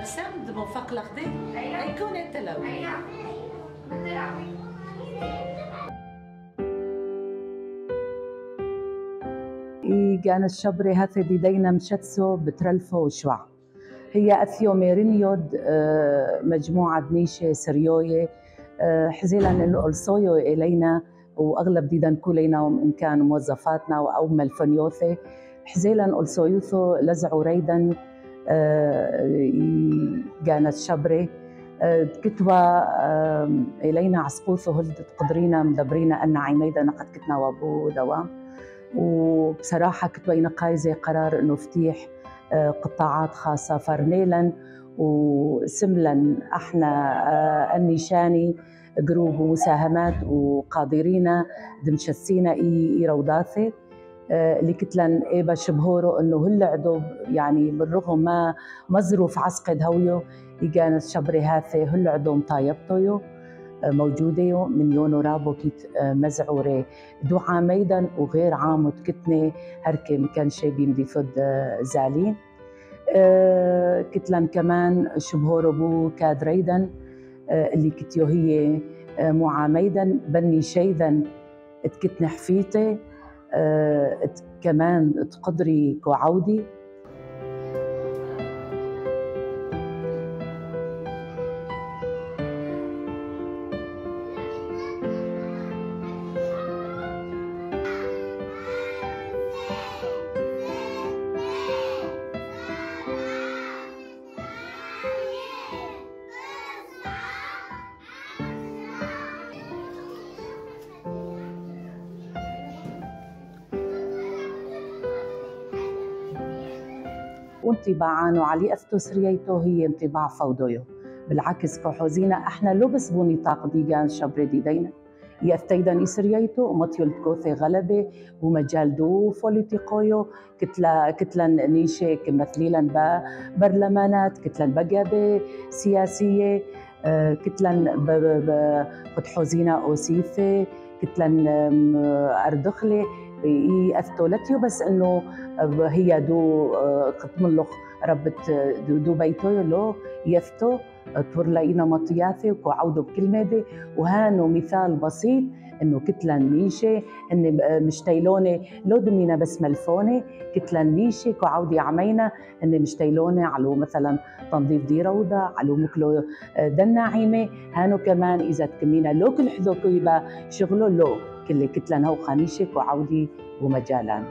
رسام دمو فق لخدي يكون انت لو كان الشبري هثي ديدينا مشتسو بترلفو وشوع. هي اثيوميرينيود آه، مجموعة نيشة سريوية آه، حزيلا الألصويو إلينا وأغلب ديدن كولينا ان كان موظفاتنا أو ملفنيوثي حزيلا ألصويوثو لزعوا ريدا كانت شبري كتوى إلينا عسقوثو هلدت قدرينا مدبرينا أن عيميدا نقد كتنا وابو دوام. وبصراحة كتوى نقايزة قرار أنه فتيح آه، قطاعات خاصة فرنيلا. وسملا أحنا آه، النيشاني جروب ومساهمات وقادرين دمشسينا إي روضاثي. آه، اللي كتلن إيبا شبهورو إنه هل عدو يعني بالرغم ما مظروف عسقد هويو يجان شبري هاثي هل عدو مطايبتويو؟ آه، موجودة من يونو رابو كيت آه، مزعوري. دو عاميدا وغير عامد كتني هركي مكان شي بيمدي فد زالين كتلن كمان شبهورو بو كادريدا اللي كتيو هي معاميدا بني شيدا تكتني حفيتي. آه، كمان تقدري كعودي وانطباعا وعلي اثتو سرييتو هي انطباع فودويو بالعكس كحوزينا إحنا لبس بوني طاق ديجان شبري ديدينا. يفتيدا نسرييتو ومطيول كوثي غلبة ومجال دو فوليتيقويو. كتلا كتلا نيشة كمثليلا با برلمانات كتلا بقابة سياسية آه، كتلا قد حوزينا أوسيثي كتلا أردخلي اثتولتيو بس إنه هي دو قتملخ ربت دو, بيتو لو يثتو تورلاينا مطياثي وكو عودو بكل مادة. وهانو مثال بسيط إنه كتلا نيشة إن مشتيلوني لو دمينا بس ملفوني كتلا نيشة كو عودي عمينا إن مشتيلوني على مثلا تنظيف دي روضة على مكلو دنا عيمة هانو كمان إذا تكمينا لو كل حدو كيبا شغلو لو كل كتلة وخميشك وعودي ومجالا